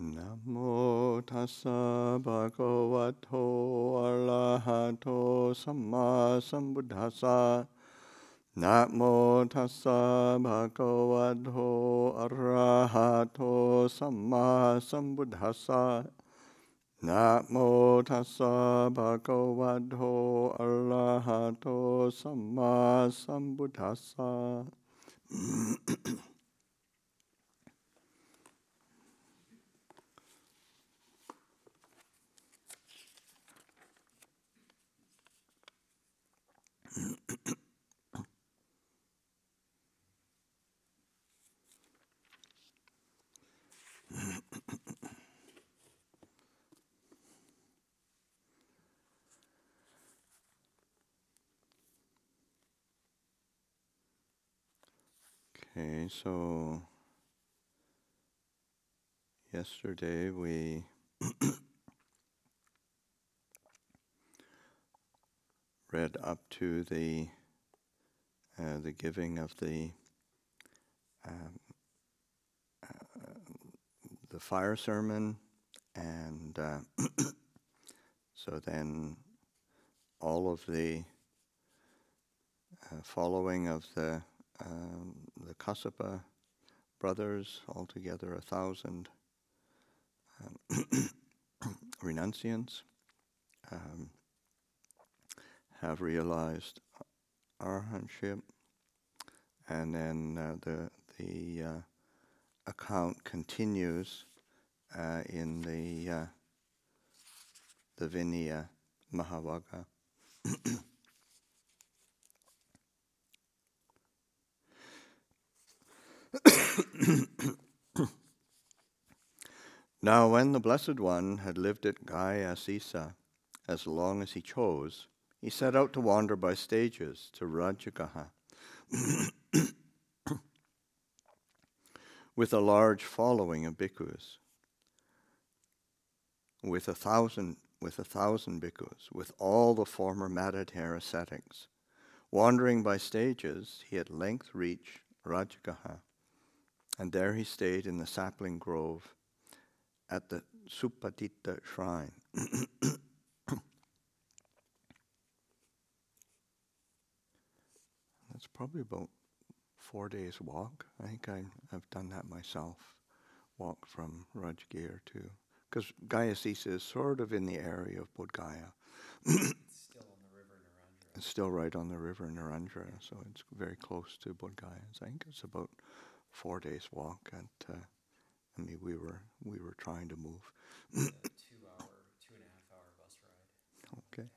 Namo tassa bhagavato arahato samma sambuddhassa. Namo tassa bhagavato arahato samma sambuddhassa. Namo tassa bhagavato arahato samma sambuddhassa. Okay, so yesterday we read up to the uh, the giving of the um, uh, the fire sermon, and uh, so then all of the uh, following of the um, the Kassapa brothers, altogether a thousand um, renunciants, um, have realized arahantship, and then uh, the the uh, account continues uh, in the uh, the Vinaya Mahavagga. now, when the Blessed One had lived at Gaya Sisa as long as he chose, he set out to wander by stages to Rajagaha with a large following of bhikkhus, with a thousand with a thousand bhikkhus, with all the former matted hair ascetics. Wandering by stages, he at length reached Rajagaha and there he stayed in the sapling grove at the Supatita shrine. That's probably about four days walk. I think I, have done that myself, walk from Rajgir to, because Gayasisa is sort of in the area of Bodh Gaya. it's still on the river Neranjara. It's still right on the river Neranjara, so it's very close to Bodh Gaya. I think it's about four days walk, and uh, I mean we were we were trying to move. two hour, two and a half hour bus ride. Okay.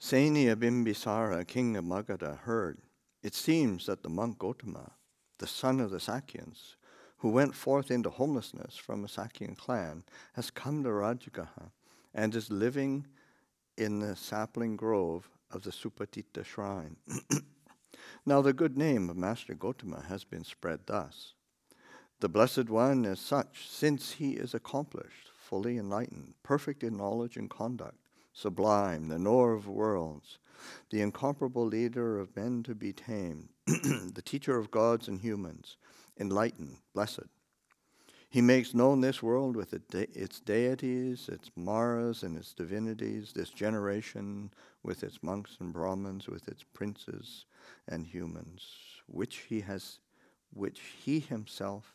Seniya Bimbisara, king of Magadha, heard. It seems that the monk Gotama, the son of the Sakyans, who went forth into homelessness from a Sakyan clan, has come to Rajagaha and is living in the sapling grove of the Supatita shrine. now, the good name of Master Gotama has been spread thus The Blessed One is such, since he is accomplished, fully enlightened, perfect in knowledge and conduct, sublime, the knower of worlds, the incomparable leader of men to be tamed, the teacher of gods and humans, enlightened, blessed, he makes known this world with its deities, its maras, and its divinities, this generation with its monks and Brahmins, with its princes and humans, which he has, which he himself,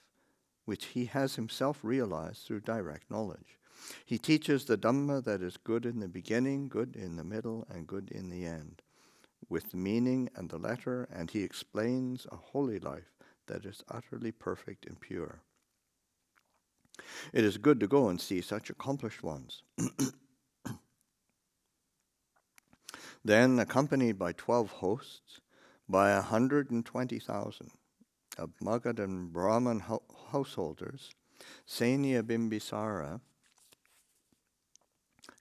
which he has himself realized through direct knowledge. He teaches the Dhamma that is good in the beginning, good in the middle, and good in the end, with the meaning and the letter, and he explains a holy life that is utterly perfect and pure. It is good to go and see such accomplished ones. then, accompanied by 12 hosts, by a 120,000 of Magadhan Brahman ho- householders, Seniya Bimbisara,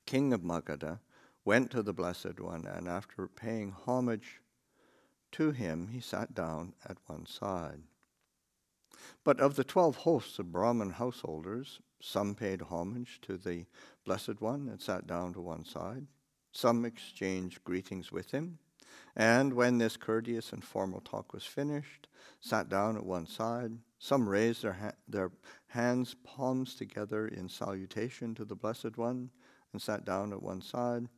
king of Magadha, went to the Blessed One, and after paying homage to him, he sat down at one side. But of the twelve hosts of Brahmin householders, some paid homage to the Blessed One and sat down to one side. Some exchanged greetings with him, and when this courteous and formal talk was finished, sat down at one side. Some raised their, ha- their hands, palms together in salutation to the Blessed One, and sat down at one side.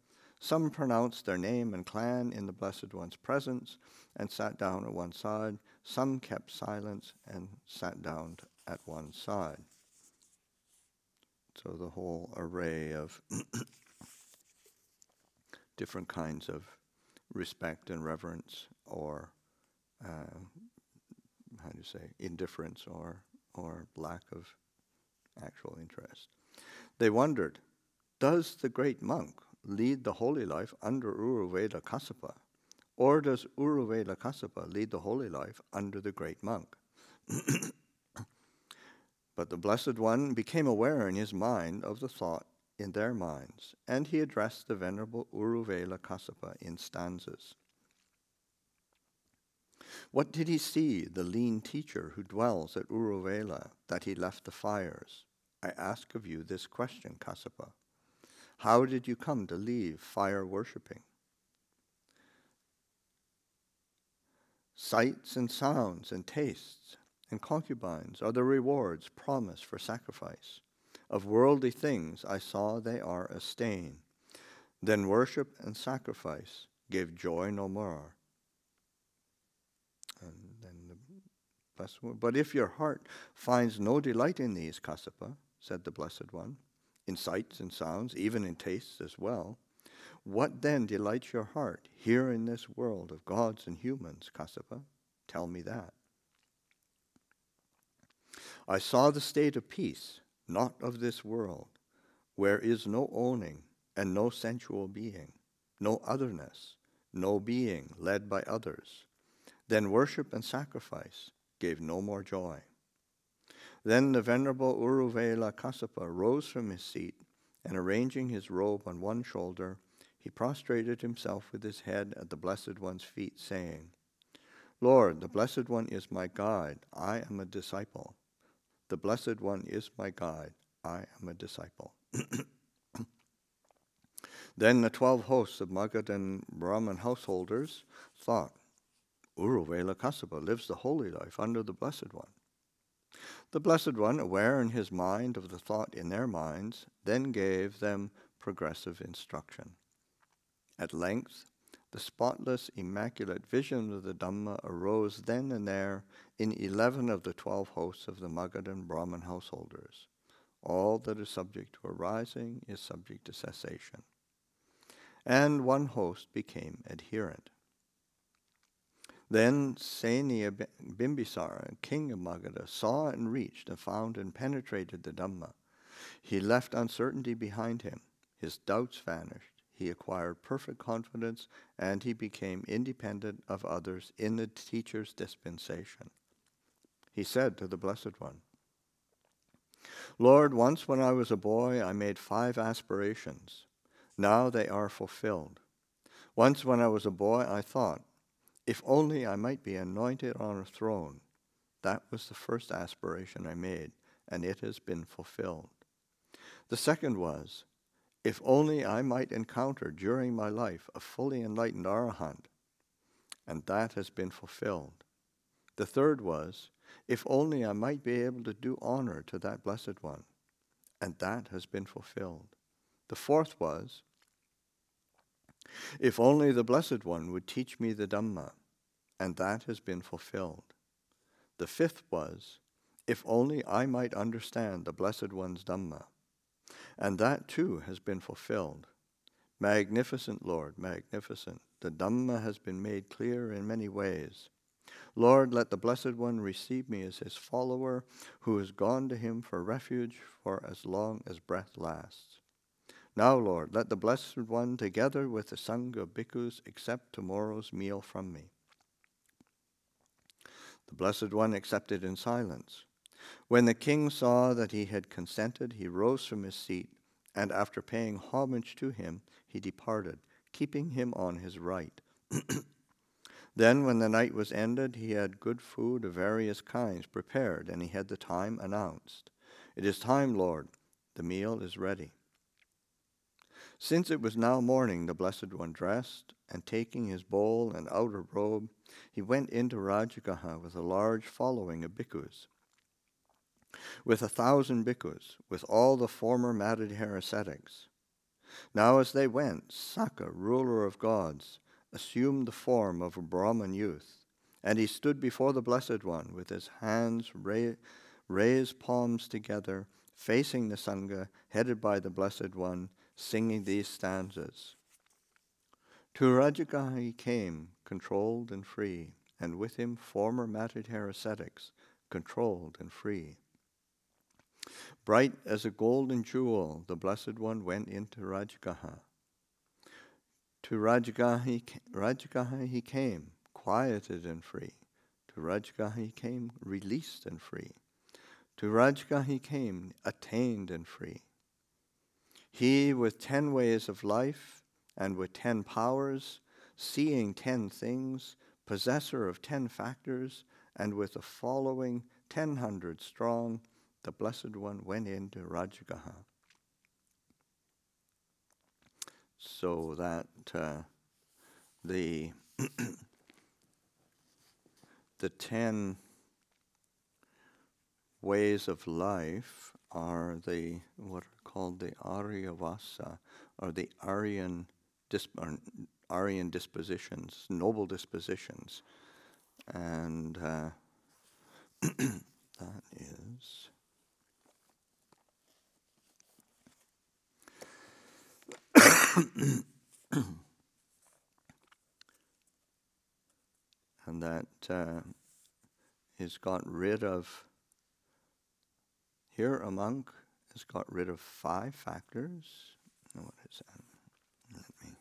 Some pronounced their name and clan in the Blessed One's presence and sat down at one side. Some kept silence and sat down at one side. So the whole array of different kinds of respect and reverence or uh, how do you say indifference or or lack of actual interest. They wondered, does the great monk lead the holy life under Uruvela Kassapa, or does Uruvela Kassapa lead the holy life under the great monk? but the Blessed One became aware in his mind of the thought in their minds, and he addressed the Venerable Uruvela Kassapa in stanzas. What did he see, the lean teacher who dwells at Uruvela, that he left the fires? I ask of you this question, Kassapa. How did you come to leave fire worshipping? Sights and sounds and tastes and concubines are the rewards promised for sacrifice. Of worldly things I saw they are a stain. Then worship and sacrifice gave joy no more. And then the blessed one. But if your heart finds no delight in these, Kassapa, said the Blessed One, in sights and sounds, even in tastes as well, what then delights your heart here in this world of gods and humans, Kassapa? Tell me that. I saw the state of peace not of this world, where is no owning and no sensual being, no otherness, no being led by others. Then worship and sacrifice gave no more joy. Then the venerable Uruvela Kassapa rose from his seat, and arranging his robe on one shoulder, he prostrated himself with his head at the Blessed One's feet, saying, Lord, the Blessed One is my guide. I am a disciple. The Blessed One is my guide. I am a disciple. then the twelve hosts of Magadhan Brahman householders thought, Uruvela Kassapa lives the holy life under the Blessed One. The Blessed One, aware in his mind of the thought in their minds, then gave them progressive instruction. At length, the spotless, immaculate vision of the Dhamma arose then and there in eleven of the twelve hosts of the Magadhan Brahman householders. All that is subject to arising is subject to cessation. And one host became adherent. Then Seniya Bimbisara, king of Magadha, saw and reached and found and penetrated the Dhamma. He left uncertainty behind him. His doubts vanished he acquired perfect confidence and he became independent of others in the teacher's dispensation. He said to the Blessed One, Lord, once when I was a boy, I made five aspirations. Now they are fulfilled. Once when I was a boy, I thought, if only I might be anointed on a throne. That was the first aspiration I made, and it has been fulfilled. The second was, if only I might encounter during my life a fully enlightened arahant, and that has been fulfilled. The third was, if only I might be able to do honor to that blessed one, and that has been fulfilled. The fourth was, if only the blessed one would teach me the Dhamma, and that has been fulfilled. The fifth was, if only I might understand the blessed one's Dhamma and that too has been fulfilled. Magnificent Lord, magnificent. The Dhamma has been made clear in many ways. Lord, let the Blessed One receive me as his follower who has gone to him for refuge for as long as breath lasts. Now, Lord, let the Blessed One, together with the Sangha bhikkhus, accept tomorrow's meal from me. The Blessed One accepted in silence. When the king saw that he had consented, he rose from his seat, and after paying homage to him, he departed, keeping him on his right. then, when the night was ended, he had good food of various kinds prepared, and he had the time announced. It is time, Lord, the meal is ready. Since it was now morning, the Blessed One dressed, and taking his bowl and outer robe, he went into Rajagaha with a large following of bhikkhus. With a thousand bhikkhus, with all the former matted hair ascetics. Now, as they went, Sakka, ruler of gods, assumed the form of a Brahman youth, and he stood before the Blessed One with his hands ra- raised palms together, facing the Sangha, headed by the Blessed One, singing these stanzas. To Rajagaha he came, controlled and free, and with him former matted hair ascetics, controlled and free. Bright as a golden jewel, the Blessed One went into Rajagaha. To Rajagaha he, he came, quieted and free. To Rajagaha he came, released and free. To Rajagaha he came, attained and free. He with ten ways of life and with ten powers, seeing ten things, possessor of ten factors, and with a following ten hundred strong, the Blessed One went into Rajagaha. So that uh, the the ten ways of life are the what are called the Aryavasa, or the Aryan, disp- Aryan dispositions, noble dispositions, and uh, that is. and that uh, is got rid of here, a monk has got rid of five factors. What is that? Let me.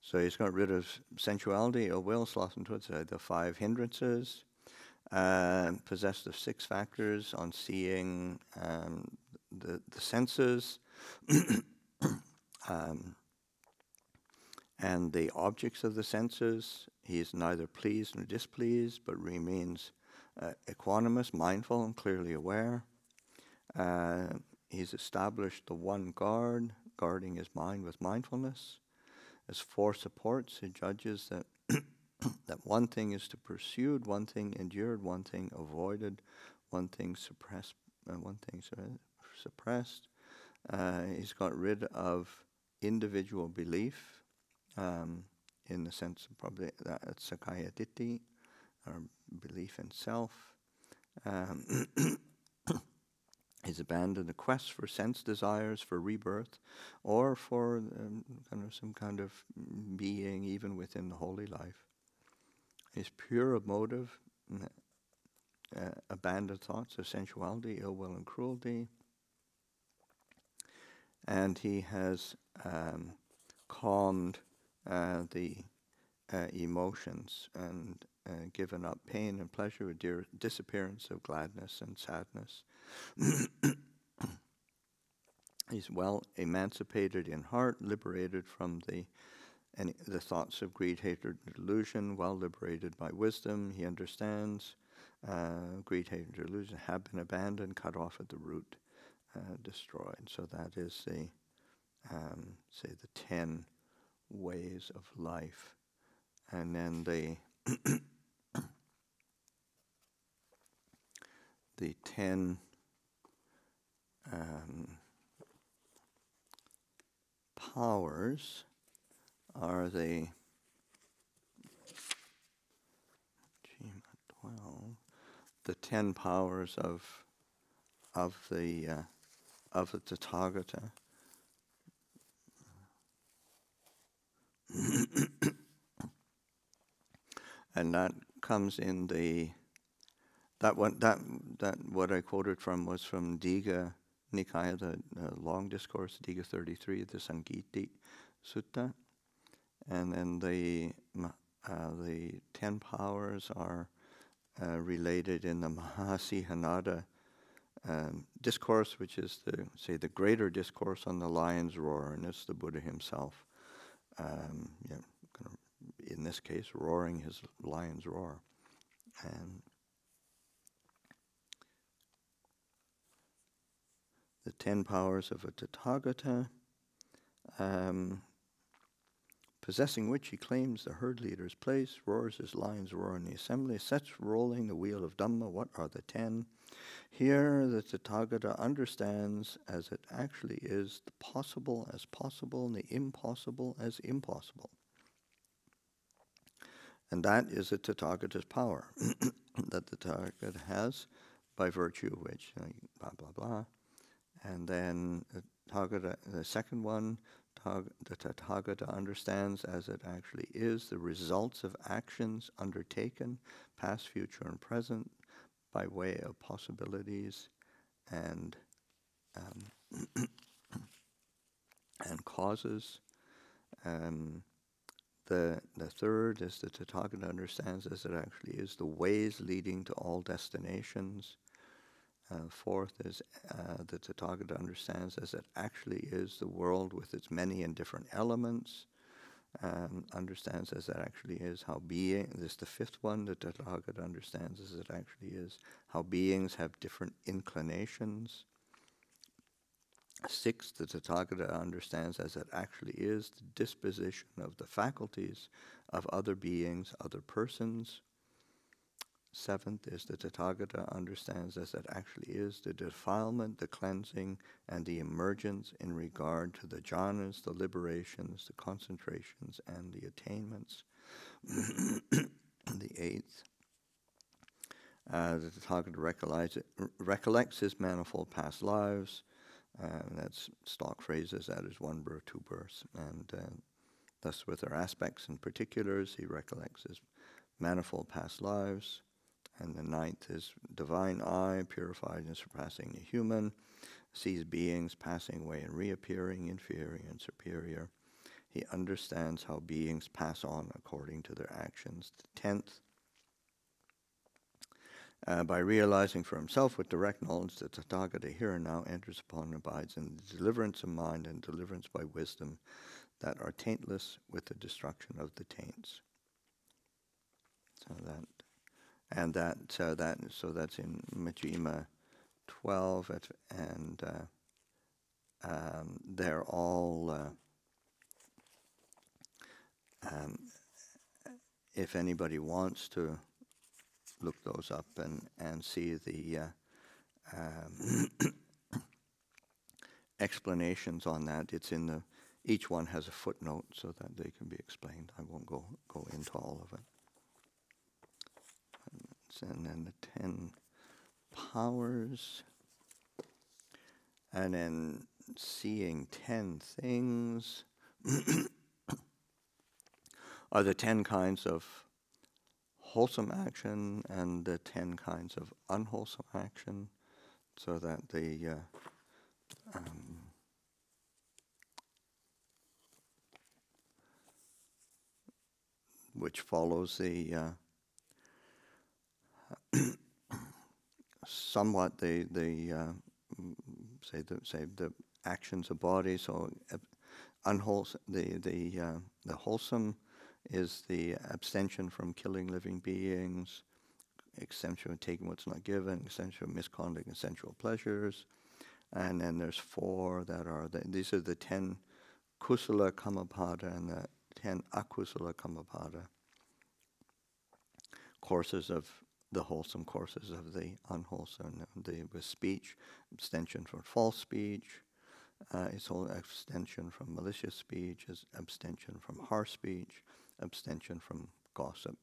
So he's got rid of sensuality, ill will, sloth, and twitzai, the five hindrances, uh, possessed of six factors on seeing um, the, the senses. um, and the objects of the senses. He is neither pleased nor displeased, but remains uh, equanimous, mindful, and clearly aware. Uh, he's established the one guard, guarding his mind with mindfulness. As four supports, he judges that that one thing is to pursued, one thing endured, one thing avoided, one thing suppressed, uh, one thing suppressed. Uh, he's got rid of individual belief um, in the sense of probably that Sakkaya Ditthi, or belief in self. Um, he's abandoned the quest for sense desires, for rebirth, or for um, kind of some kind of being even within the holy life. He's pure of motive, uh, abandoned thoughts of sensuality, ill will, and cruelty. And he has um, calmed uh, the uh, emotions and uh, given up pain and pleasure, dear disappearance of gladness and sadness. He's well emancipated in heart, liberated from the any, the thoughts of greed, hatred, and delusion, well liberated by wisdom. He understands uh, greed, hatred, and delusion have been abandoned, cut off at the root, uh, destroyed. So that is the, um, say, the ten ways of life. And then the the ten um, powers are the the ten powers of of the uh, of the Tathagata. and that comes in the that one that that what I quoted from was from Digha Nikaya, the uh, long discourse, Digha 33, the Sangiti Sutta, and then the uh, the ten powers are uh, related in the Mahasihanada um, discourse, which is the say the greater discourse on the lion's roar, and it's the Buddha himself um, kind of in this case, roaring his lion's roar. And the ten powers of a Tathagata, um, possessing which he claims the herd leader's place, roars his lion's roar in the assembly, sets rolling the wheel of Dhamma. What are the ten? Here, the Tathagata understands as it actually is the possible as possible and the impossible as impossible. And that is the Tathagata's power that the Tathagata has by virtue of which, blah, blah, blah. And then the, Tathagata, the second one, the Tathagata understands as it actually is the results of actions undertaken, past, future, and present, by way of possibilities and um, and causes. Um, the the third is the Tathagata understands as it actually is the ways leading to all destinations. Uh, fourth is uh, the Tathagata understands as it actually is the world with its many and different elements um, understands as it actually is how being, this is the fifth one that Tathagata understands as it actually is how beings have different inclinations. Sixth, the Tathagata understands as it actually is the disposition of the faculties of other beings, other persons. Seventh is the Tathagata understands as that actually is the defilement, the cleansing, and the emergence in regard to the jhanas, the liberations, the concentrations, and the attainments. the eighth, uh, the Tathagata recollects, recollects his manifold past lives. Uh, that's stock phrases, that is one birth, two births. And uh, thus, with their aspects and particulars, he recollects his manifold past lives. And the ninth is divine eye, purified and surpassing the human, sees beings passing away and reappearing, inferior and superior. He understands how beings pass on according to their actions. The tenth, uh, by realizing for himself with direct knowledge that Tathagata here and now enters upon and abides in the deliverance of mind and deliverance by wisdom that are taintless with the destruction of the taints. So that and that uh, that so that's in Majjhima 12, and uh, um, they're all. Uh, um, if anybody wants to look those up and, and see the uh, um, explanations on that, it's in the each one has a footnote so that they can be explained. I won't go go into all of it and then the ten powers, and then seeing ten things are the ten kinds of wholesome action and the ten kinds of unwholesome action, so that the uh, um, which follows the uh, somewhat the the uh, say the say the actions of body. So unwholesome the the uh, the wholesome is the abstention from killing living beings, extension of taking what's not given, extension of misconduct and sensual pleasures, and then there's four that are the, these are the ten kusala kammapada and the ten akusala kammapada courses of the wholesome courses of the unwholesome. The with speech, abstention from false speech, uh, it's all abstention from malicious speech, is abstention from harsh speech, abstention from gossip,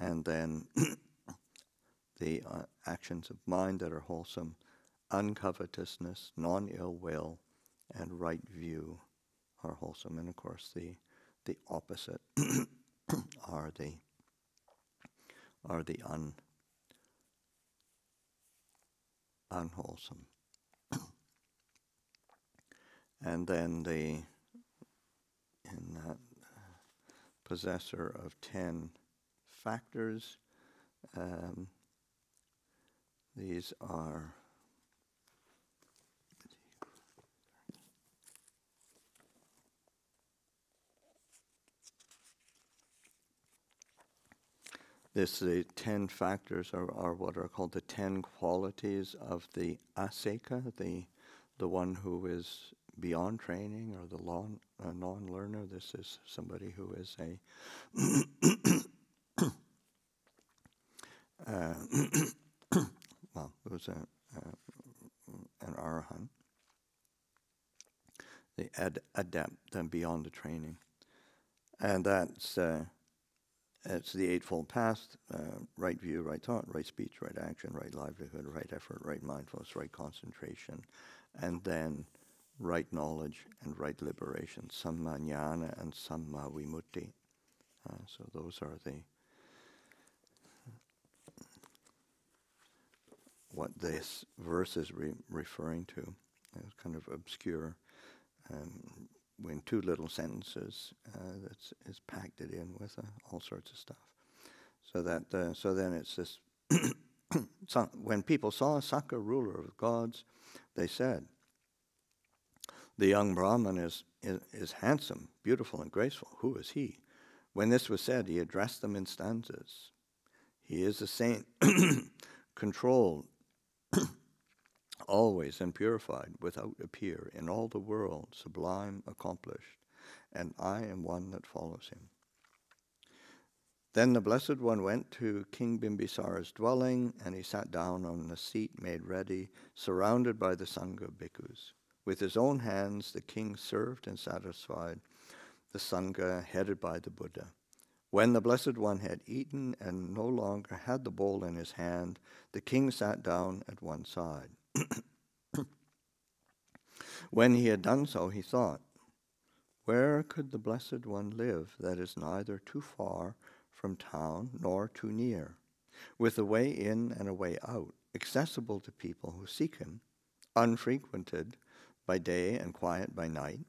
and then the uh, actions of mind that are wholesome, uncovetousness, non-ill will, and right view are wholesome, and of course the the opposite are the are the un, unwholesome. and then the in that possessor of ten factors, um, these are this the ten factors are, are what are called the ten qualities of the aseka, the the one who is beyond training or the uh, non-learner. This is somebody who is a uh, well, it was a, uh, an arahant, the ad, adept and beyond the training, and that's uh, it's the eightfold path: uh, right view, right thought, right speech, right action, right livelihood, right effort, right mindfulness, right concentration, and then right knowledge and right liberation, samma jnana and samma vimutti. Uh, so those are the what this verse is re- referring to. It's kind of obscure. Um, in two little sentences, uh, that's is packed it in with uh, all sorts of stuff. So that uh, so then it's this. when people saw Sakka, ruler of gods, they said, "The young Brahman is, is is handsome, beautiful, and graceful. Who is he?" When this was said, he addressed them in stanzas. He is a saint, controlled, always and purified, without a peer, in all the world, sublime, accomplished, and I am one that follows him. Then the Blessed One went to King Bimbisara's dwelling, and he sat down on a seat made ready, surrounded by the Sangha bhikkhus. With his own hands, the king served and satisfied the Sangha headed by the Buddha. When the Blessed One had eaten and no longer had the bowl in his hand, the king sat down at one side. when he had done so, he thought, Where could the Blessed One live that is neither too far from town nor too near, with a way in and a way out, accessible to people who seek him, unfrequented by day and quiet by night,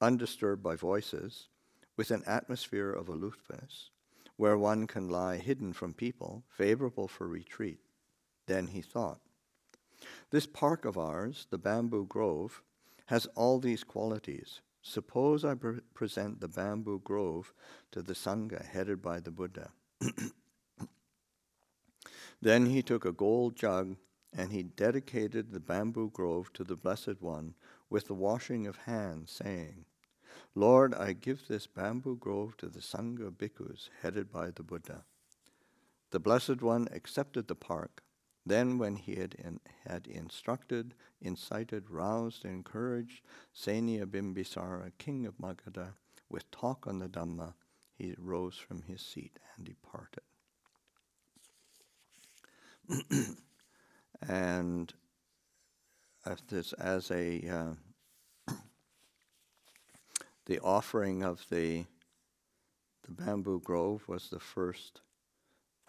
undisturbed by voices? with an atmosphere of aloofness, where one can lie hidden from people, favorable for retreat. Then he thought, This park of ours, the bamboo grove, has all these qualities. Suppose I pre- present the bamboo grove to the Sangha headed by the Buddha. then he took a gold jug and he dedicated the bamboo grove to the Blessed One with the washing of hands, saying, Lord, I give this bamboo grove to the Sangha bhikkhus headed by the Buddha. The Blessed One accepted the park. Then, when he had, in, had instructed, incited, roused, encouraged Seniya Bimbisara, king of Magadha, with talk on the Dhamma, he rose from his seat and departed. and this as a uh, the offering of the the bamboo grove was the first.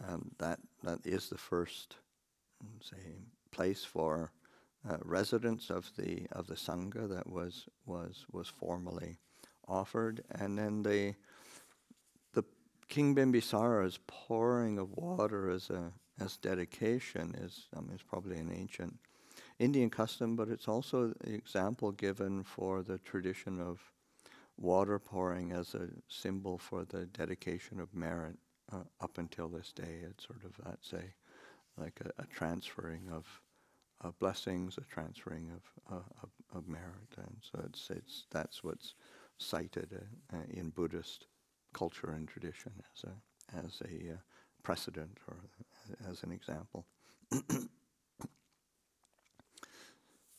Um, that that is the first, say, place for uh, residents of the of the sangha that was was was formally offered, and then the the King Bimbisara's pouring of water as a as dedication is I it's probably an ancient Indian custom, but it's also the example given for the tradition of water pouring as a symbol for the dedication of merit uh, up until this day. It's sort of that's a like a, a transferring of uh, blessings, a transferring of, uh, of, of merit, and so it's it's that's what's cited uh, uh, in Buddhist culture and tradition as a as a uh, precedent or as an example.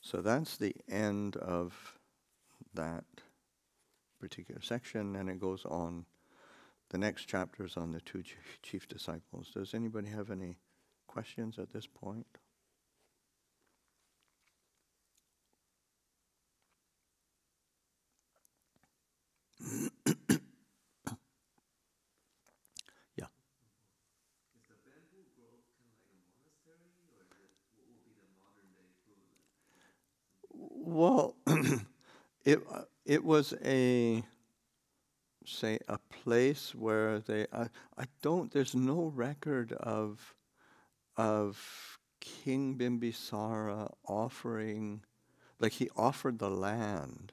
so that's the end of that particular section, and it goes on. The next chapter is on the two chief disciples. Does anybody have any questions at this point? yeah. Well, it uh, it was a say a place where they I, I don't there's no record of of King Bimbisara offering like he offered the land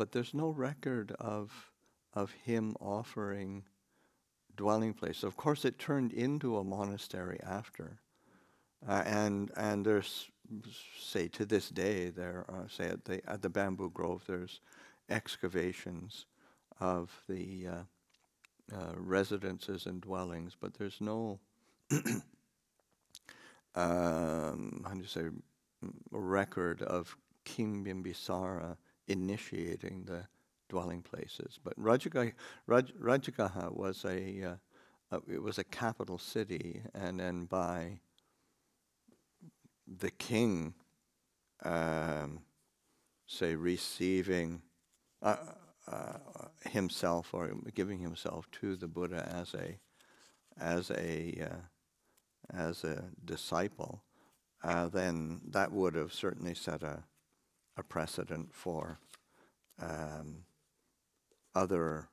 but there's no record of of him offering dwelling place. Of course, it turned into a monastery after, uh, and and there's say to this day there are say at the at the bamboo grove there's excavations of the uh, uh, residences and dwellings, but there's no um, how do you say record of King Bimbisara initiating the dwelling places. But Rajagaha, Raj, Rajagaha was a, uh, uh, it was a capital city, and then by the king, um, say, receiving uh, uh, himself or giving himself to the Buddha as a, as a, uh, as a disciple, uh, then that would have certainly set a, a precedent for um, other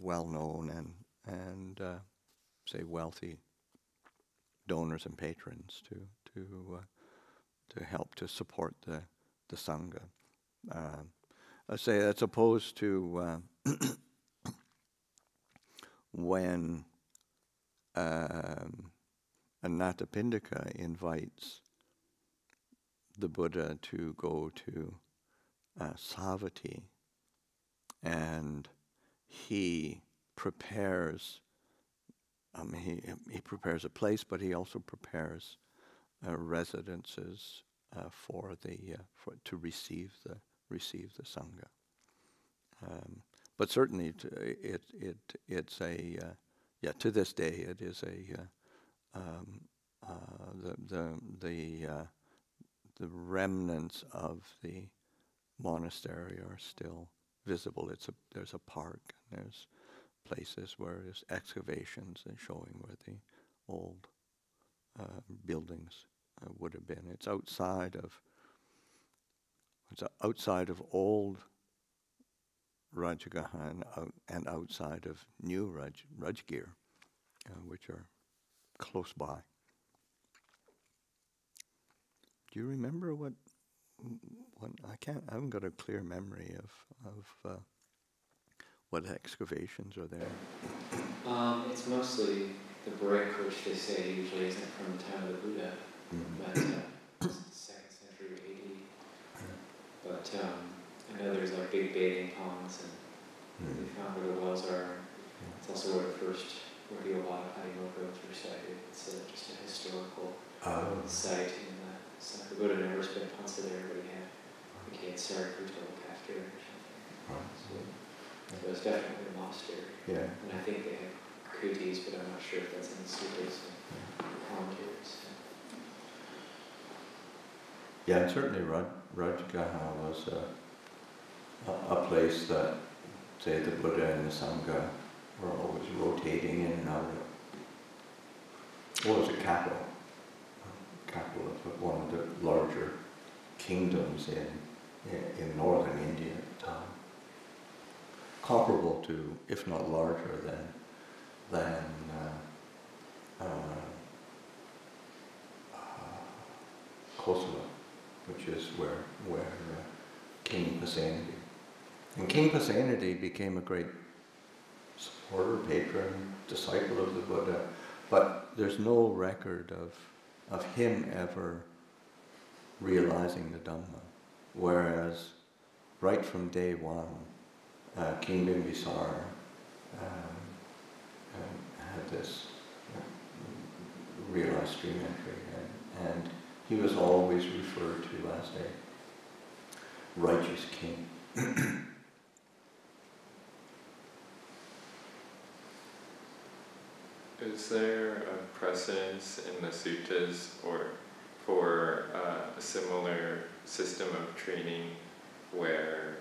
well-known and and uh, say wealthy donors and patrons to to uh, to help to support the the sangha. Uh, I say as opposed to uh, when um, Anathapindika invites the Buddha to go to uh, Savatthi and he prepares. Um, he he prepares a place, but he also prepares uh, residences uh, for the uh, for to receive the receive the sangha. Um, but certainly, it it it's a uh, yeah. To this day, it is a uh, um, uh, the the the the remnants of the monastery are still visible. It's a, there's a park and there's places where there's excavations and showing where the old uh, buildings uh, would have been. It's outside of it's outside of old Rajagaha and, out, and outside of new Raj, Rajgir, uh, which are close by. Do you remember what what I can't. I haven't got a clear memory of of uh, what excavations are there. Um, it's mostly the brick, which they say usually isn't from the time of the Buddha, mm-hmm. but uh, second century AD. But um, I know there's like big bathing ponds, and we found where the wells are. It's also where the first rodeo lot of Hadimoto were sighted. It's uh, just a historical um, site in the Buddha never spent Ponsa there, but he had he had Sarakuta to look after it or something. So, so it was definitely a monastery. Yeah. And I think they had kutis, but I'm not sure if that's in the sutras and commentaries. Yeah, and certainly Raj, Rajagaha was a, a, a, place that, say, the Buddha and the Sangha were always rotating in and out of. Was a capital, capital of one of the larger kingdoms in in, northern India at the time, comparable to, if not larger than, than uh, uh, Kosala, which is where, where uh, King Pasenadi. And King Pasenadi became a great supporter, patron, disciple of the Buddha, but there's no record of, of him ever realizing the Dhamma. Whereas right from day one, uh, King Bimbisara um, um, had this uh, realized stream entry, and, and he was always referred to as a righteous king. Is there a precedence in the suttas or for uh, a similar system of training where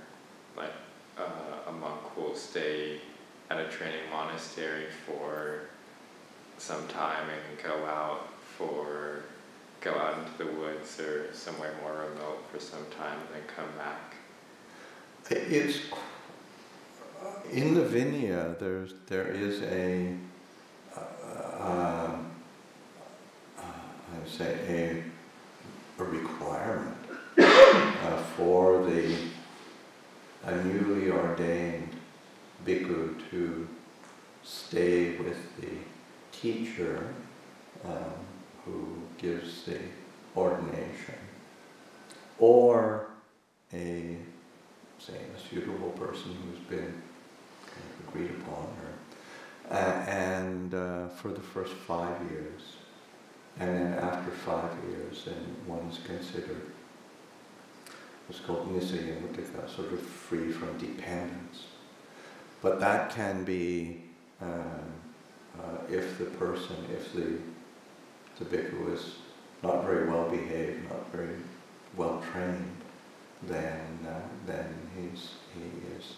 like uh, a monk will stay at a training monastery for some time and go out for go out into the woods or somewhere more remote for some time and then come back. It's in the Vinaya. There's there is a uh, uh, I would say a, a requirement uh, for the a newly ordained bhikkhu to stay with the teacher um, who gives the ordination, or a, say, a suitable person who's been kind of agreed upon, uh, and uh, for the first five years. And then after five years, then one's considered what's called nissayamuttaka, sort of free from dependence. But that can be um, uh, if the person, if the, the bhikkhu is not very well behaved, not very well trained, then uh, then he's he is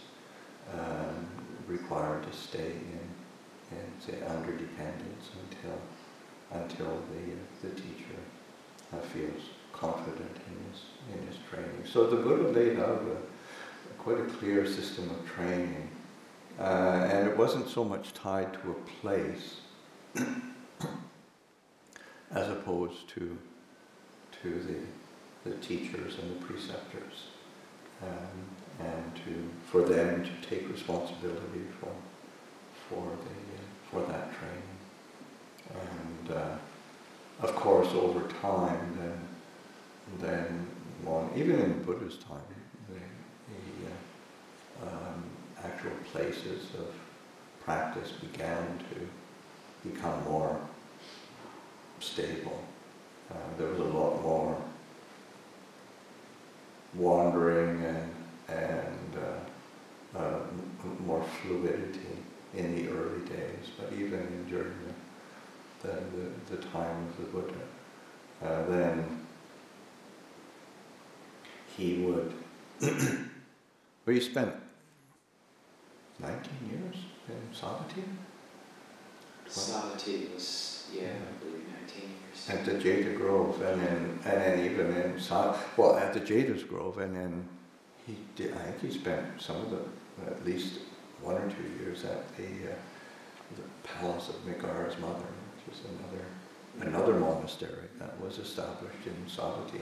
um, required to stay in, in say under dependence until until the the teacher uh, feels confident in his in his training. So the Buddha laid out a, quite a clear system of training, uh, and it wasn't so much tied to a place as opposed to to the the teachers and the preceptors, um, and to for them to take responsibility for for the for that training, and uh, of course over time then then one even in Buddha's time the, the uh, um, actual places of practice began to become more stable. Uh, there was a lot more wandering and, and uh, uh, more fluidity in the early days, but even in, during the, the, the, time of the Buddha, uh, then he would, where you spent 19 years in Savatthi? Savatthi was, yeah, I believe 19 years. At the Jeta Grove, and then and then even in Sa- well at the Jeta's Grove, and then he did. I think he spent some of the at least one or two years at the uh, the Palace of Migara's mother, which is another another monastery that was established in Savatthi.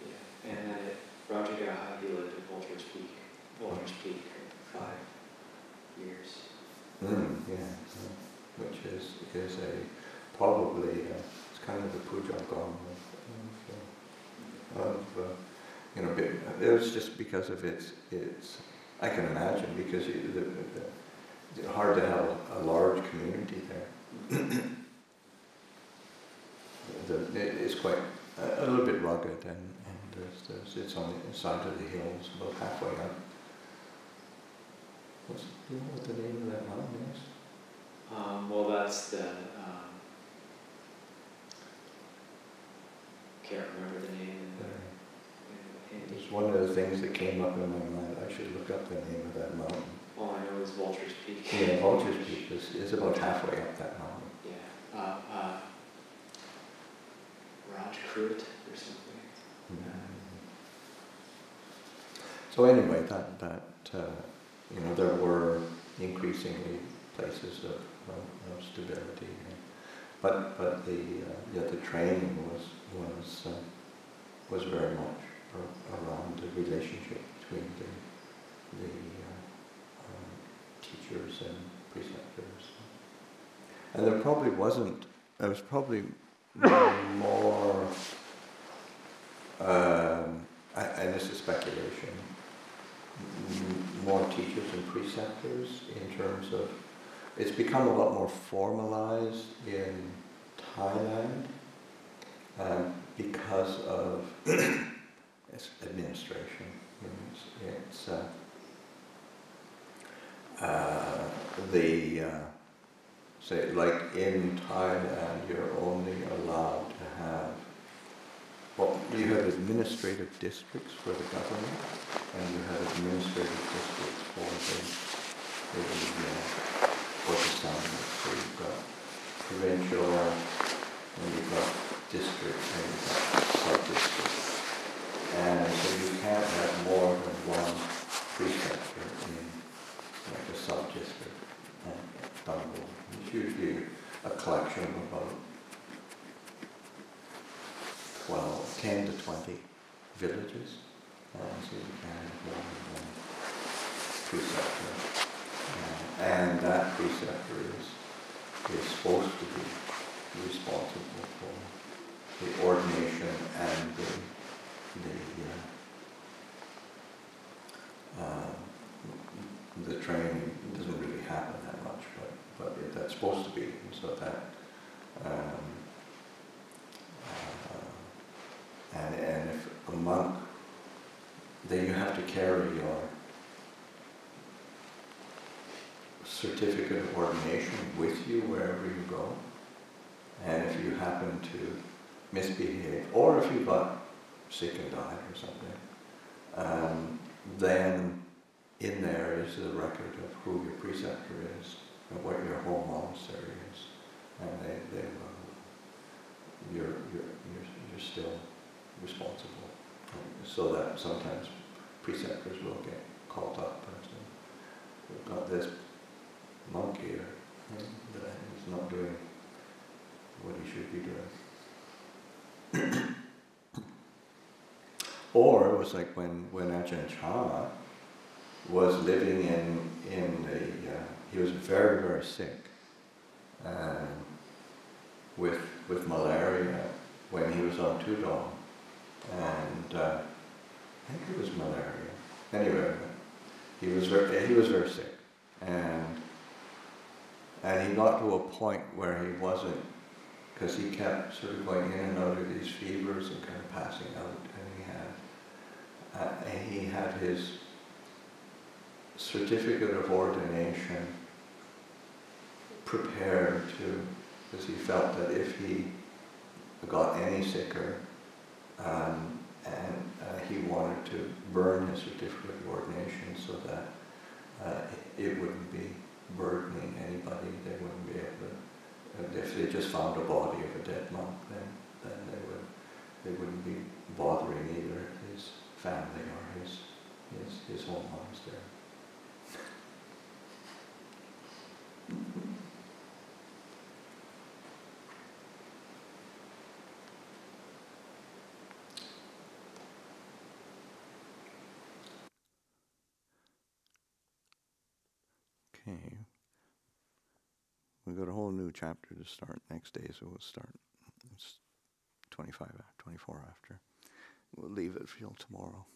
Yeah, and then at Rajagaha, he lived at Vulture's Peak, Vulture's Peak for five years. Mm, yeah, yeah, which is is a probably uh, it's kind of the puja gong of, of, uh, of uh, you know it, it was just because of its its I can imagine because you, the, the, it's hard to have a, large community there. the, it's quite a, a little bit rugged and, and there's, there's, it's on the side of the hills about halfway up. What's, do you know what the name of that mountain is? Um, well, that's the, um, can't remember the name in It's one of the things that came up in my mind. I should look up the name of that mountain. all I know is Vulture's Peak. Yeah, Vulture's Peak is, is about halfway up that mountain. Yeah, uh, uh, Rajkrut or something. So anyway, that that uh, you know there were increasingly places of, of, of stability, but but the uh, yeah the training was was uh, was very much around the relationship between the the uh, um, teachers and preceptors, and there probably wasn't. There was probably more. Um, and this is speculation, more teachers and preceptors in terms of, it's become a lot more formalized in Thailand um, because of its administration. It's, it's uh, uh, the, uh, say, like in Thailand, you're only allowed to have well, you have administrative districts for the government, and you have administrative districts for the, the, uh, for the settlement. So you've got provincial, and you've got district, and you've got sub-districts. And so you can't have more than one preceptor in like a sub-district. And It's usually a collection of about 12, 10 to 20 villages. Uh, so preceptor. Uh, and that preceptor is, is supposed to be responsible for the ordination and the, the, uh, uh, the training. Doesn't really happen that's supposed to be, so that, um, uh, and, and if a monk, then you have to carry your certificate of ordination with you wherever you go. And if you happen to misbehave, or if you got sick and died or something, um, then in there is the record of who your preceptor is and what your home monastery is. And they, they will, you're, you're, you're, you're still responsible. So that sometimes preceptors will get called up and say, we've got this monk here that is not doing what he should be doing. or it was like when, when Ajahn Chah was living in, in the, uh, he was very, very sick um, with, with malaria when he was on Tudong. And uh, I think it was malaria. Anyway, he was very, he was very sick. And and he got to a point where he wasn't, because he kept sort of going in and out of these fevers and kind of passing out. And he had, uh, and he had his certificate of ordination prepared to, because he felt that if he got any sicker, um, and uh, he wanted to burn his certificate of ordination so that uh, it wouldn't be burdening anybody. They wouldn't be able to, if they just found a body of a dead monk, then, then they, would, they wouldn't be bothering either his family or his, his, his home monastery. Okay. We've got a whole new chapter to start next day, so we'll start. It's 25, 24 after. We'll leave it till tomorrow.